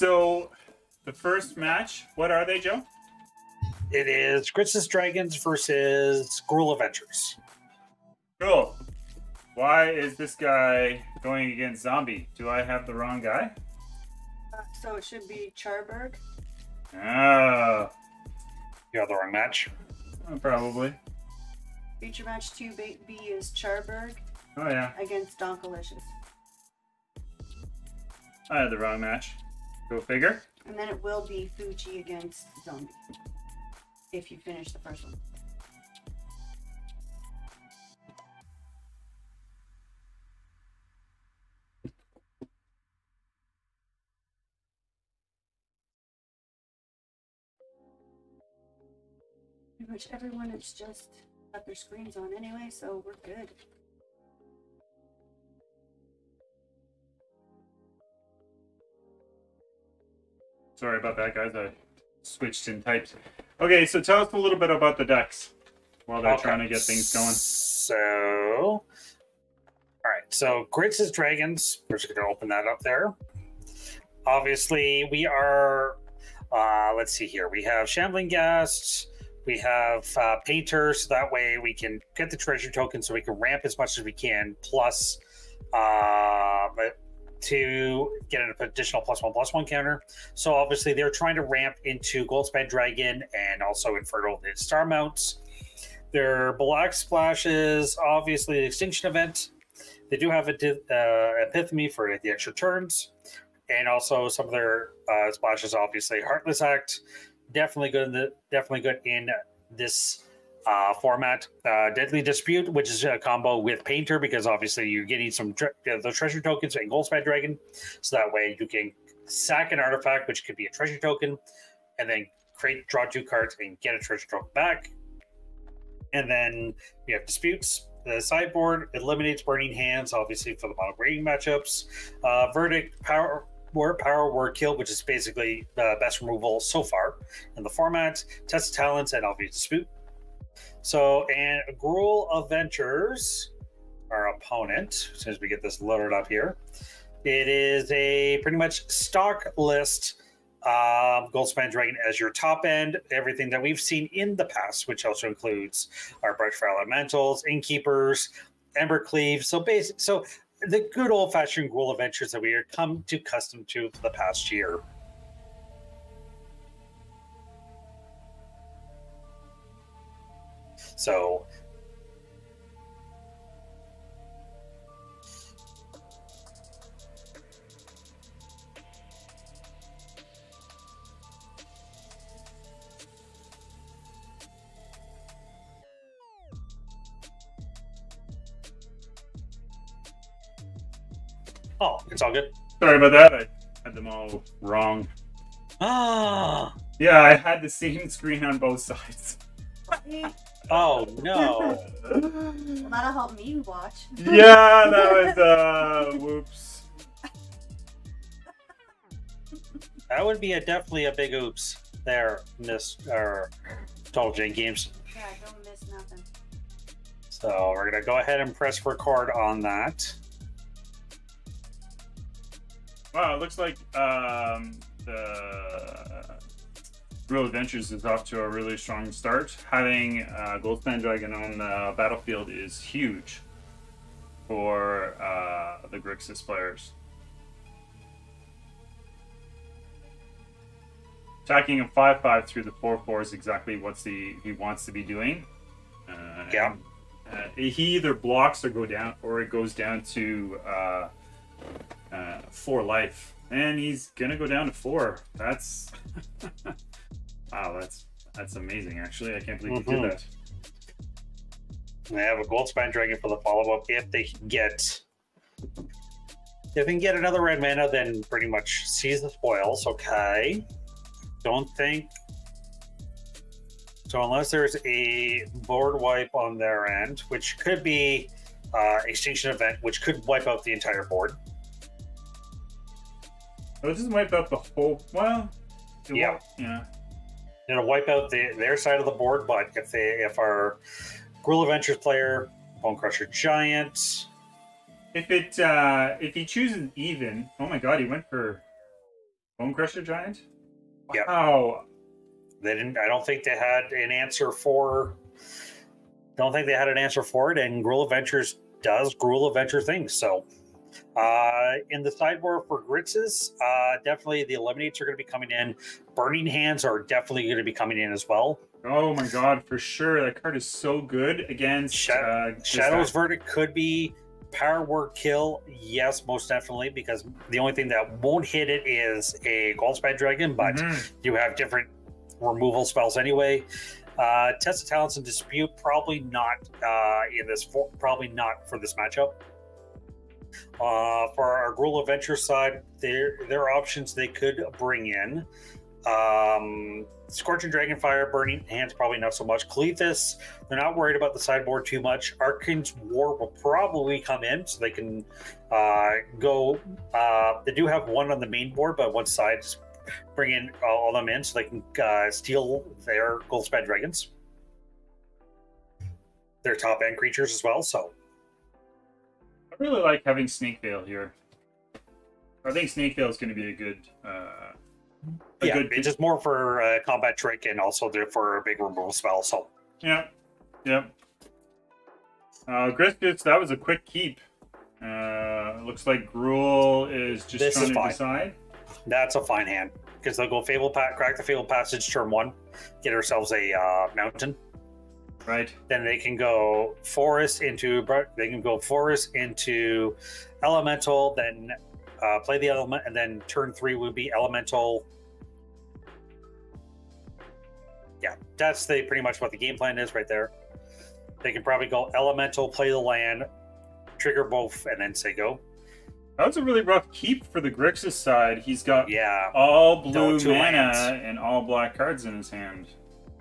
so the first match, what are they, Joe? It is Grixis Dragons versus Gruul Adventures. Cool. Why is this guy going against Zombie? Do I have the wrong guy? Uh, so it should be Charberg. Oh, You have the wrong match. probably. Feature match 2B is Charberg Oh yeah, against Donkalicious. I had the wrong match. Go figure. And then it will be Fuji against Zombie. If you finish the first one. Pretty much everyone has just got their screens on anyway, so we're good. Sorry about that, guys. I switched and typed. Okay, so tell us a little bit about the decks while they're Okay. trying to get things going. So, all right. So, Grixis Dragons. We're just going to open that up there. Obviously, we are. Uh, let's see here. We have Shambling Ghasts. We have uh, Painters. So that way, we can get the treasure token, so we can ramp as much as we can. Plus, uh, to get an additional plus one plus one counter. So obviously, they're trying to ramp into Goldspan Dragon and also Infernal Star Mounts. Their black splashes, obviously, the extinction event. They do have a uh, epiphany for the extra turns, and also some of their uh, splashes, obviously, heartless act. Definitely good. In the, definitely good in this uh, format. Uh, Deadly Dispute, which is a combo with Painter, because obviously you're getting some tre- uh, the treasure tokens and Goldspan Dragon, so that way you can sack an artifact, which could be a treasure token, and then create draw two cards and get a treasure token back. And then we have disputes. The sideboard eliminates burning hands, obviously for the mono grading matchups. Uh, verdict, power word, power word kill, which is basically the best removal so far in the format. Test talents and obviously dispute. So and Gruul Adventures, our opponent, as soon as we get this loaded up here, it is a pretty much stock list um, Goldspan Dragon as your top end, everything that we've seen in the past, which also includes our Brushfire Elementals, Innkeepers, Embercleave. So basic, so the good old fashioned Gruul adventures that we are come to custom to for the past year. So oh, it's all good. Sorry about that. I had them all wrong. Ah, Yeah, I had the same screen on both sides. Oh no. Well, that'll help me watch. yeah, that was uh whoops. That would be a definitely a big oops there, Miss or Total Jank Games. Yeah, don't miss nothing. So we're gonna go ahead and press record on that. Wow, it looks like um the Gruul Adventures is off to a really strong start. Having uh, Goldspan Dragon on the battlefield is huge for uh, the Grixis players. Attacking a 5 5 through the 4 4 is exactly what the, he wants to be doing. Uh, Yeah. Uh, he either blocks or go down, or it goes down to uh, uh, four life, and he's gonna go down to four. That's wow, that's that's amazing. Actually, I can't believe he Mhm. did that. And they have a Goldspan Dragon for the follow up if they get. If they can get another red mana, then pretty much seize the spoils. Okay. Don't think. So unless there's a board wipe on their end, which could be uh, extinction event, which could wipe out the entire board. It'll just wipe out the whole. Well, it Yeah. Won't- It'll wipe out the, their side of the board, but if they if our Gruul Adventures player, Bone Crusher Giant, If it uh if he chooses even, oh my god, he went for Bone Crusher Giant? Yep. Wow. They didn't. I don't think they had an answer for. Don't think they had an answer for it. And Gruul Adventures does Gruul Adventure things. So, uh, in the sideboard for Grixis, uh, definitely the Eliminates are going to be coming in. Burning Hands are definitely going to be coming in as well. Oh my god, for sure. That card is so good against Sha- uh, Shadow's. Verdict could be power word kill. Yes, most definitely, because the only thing that won't hit it is a Goldspan Dragon, but Mhm. you have different removal spells anyway. Uh, Test of Talents and Dispute probably not uh, in this for, probably not for this matchup. Uh, for our Gruul Adventure side, there are options they could bring in. Um, Scorching Dragonfire, Burning Hands, probably not so much. Cleithus, they're not worried about the sideboard too much. Arcane's War will probably come in, so they can uh, go. Uh, they do have one on the main board, but one side bring in all them in so they can uh, steal their Goldspan Dragons. Their top end creatures as well. So really like having Snake Veil here. I think Snake Veil is going to be a good, uh, a yeah, good it's just more for uh, combat trick and also there for a big removal spell. So Yeah, yeah. Uh, Grixis, that was a quick keep. Uh, looks like Gruul is just This trying is to fine. decide. that's a fine hand because they'll go Fable pa- crack the Fable Passage turn one, get ourselves a uh, mountain. Right. then they can go forest into they can go forest into elemental then uh, play the element and then turn three would be elemental yeah that's the pretty much what the game plan is right there they can probably go elemental play the land trigger both and then say go That was a really rough keep for the Grixis side. He's got yeah all blue mana lands. and all black cards in his hand.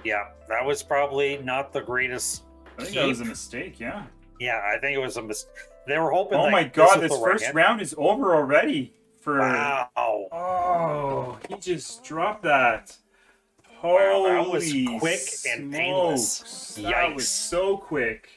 Yeah that was probably not the greatest I think that was a mistake, yeah. yeah i think it was a mistake. they were hoping Oh my god, this right first round is over already. For wow Oh, he just dropped that. Wow, Holy that was quick and painless. smokes. That was so quick.